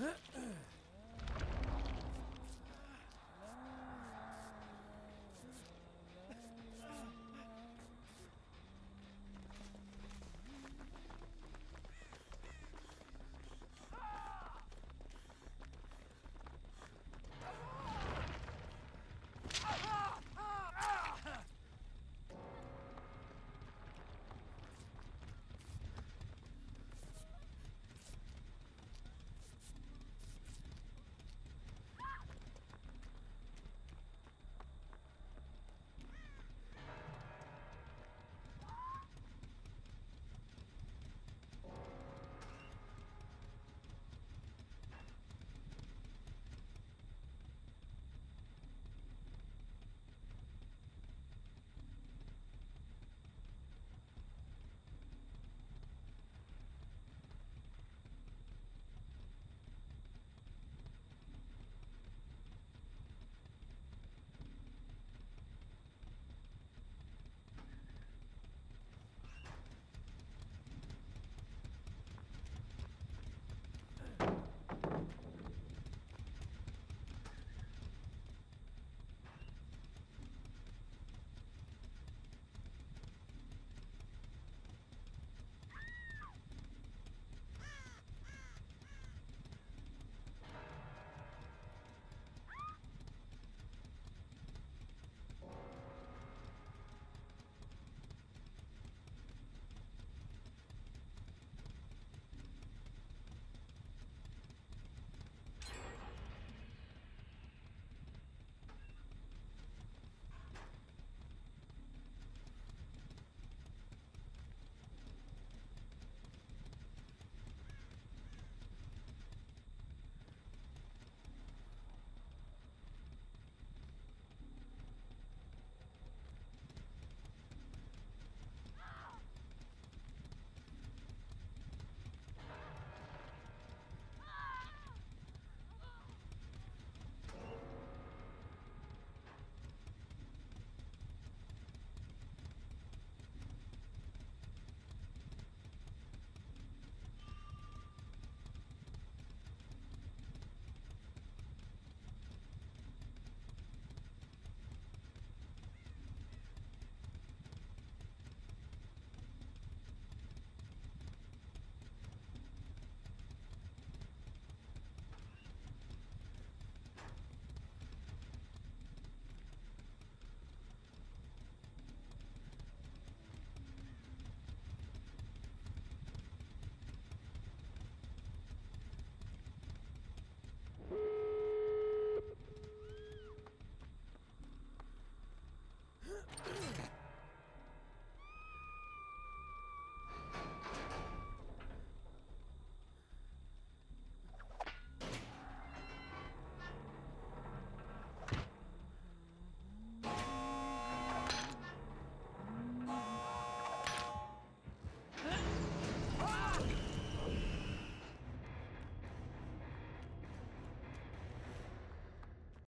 Huh?